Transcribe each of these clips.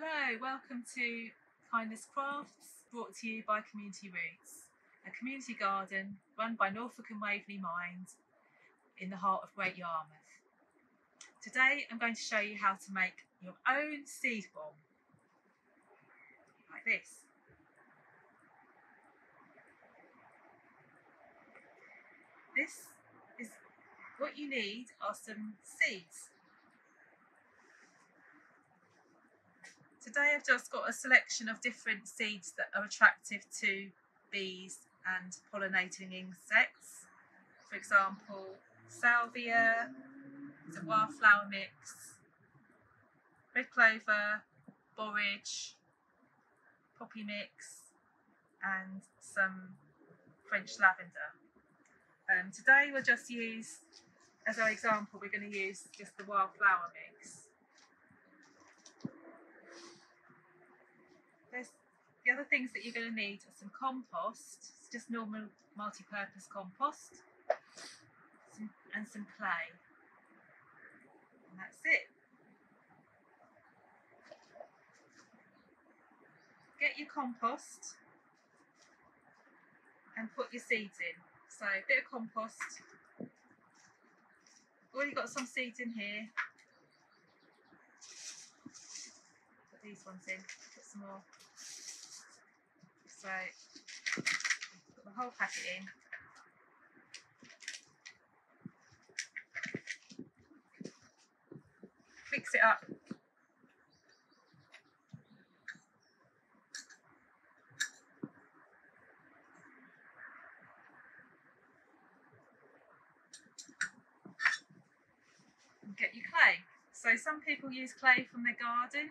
Hello, welcome to Kindness Crafts, brought to you by Community Roots, a community garden run by Norfolk and Waveney Mind in the heart of Great Yarmouth. Today I'm going to show you how to make your own seed bomb, like this. This is what you need are some seeds. Today I've just got a selection of different seeds that are attractive to bees and pollinating insects. For example, salvia, it's a wildflower mix, red clover, borage, poppy mix and some French lavender. Um, today we'll just use, as our example, we're going to use just the wildflower mix. The other things that you're going to need are some compost, it's just normal multi-purpose compost, some, and some clay. And that's it. Get your compost and put your seeds in. So a bit of compost. Already got some seeds in here. Put these ones in. Put some more. So put the whole packet in. Mix it up. get your clay. So some people use clay from their garden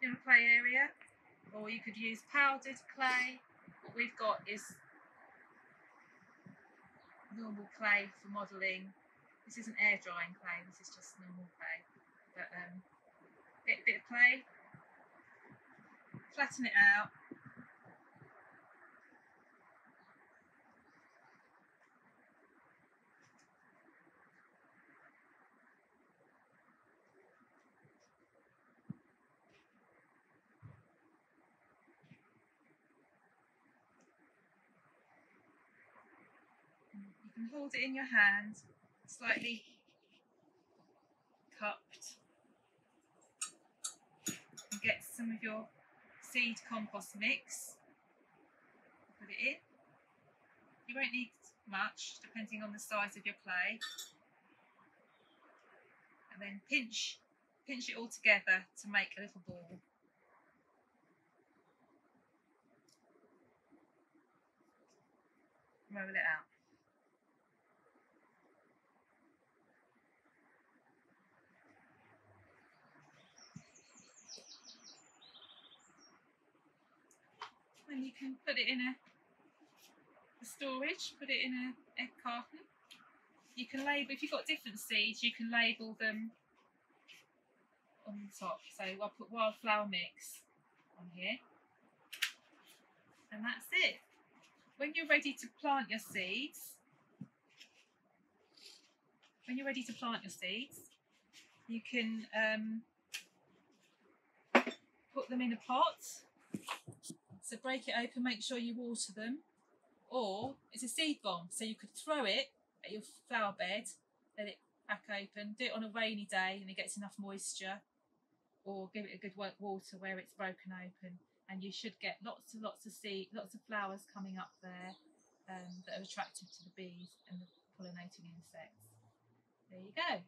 in a clay area, or you could use powdered clay. What we've got is normal clay for modelling. This isn't air drying clay, this is just normal clay. But um, a bit of clay, flatten it out, can hold it in your hand, slightly cupped, and get some of your seed compost mix. Put it in. You won't need much, depending on the size of your clay. And then pinch, pinch it all together to make a little ball. Roll it out. You can put it in a, a storage, put it in a egg carton. You can label, if you've got different seeds, you can label them on the top. So I'll put wildflower mix on here. And that's it. When you're ready to plant your seeds, when you're ready to plant your seeds, you can um, put them in a pot break it open, make sure you water them. Or it's a seed bomb, so you could throw it at your flower bed, let it crack open, do it on a rainy day and it gets enough moisture, or give it a good water where it's broken open, and you should get lots and lots of seed, lots of flowers coming up there um, that are attractive to the bees and the pollinating insects. There you go.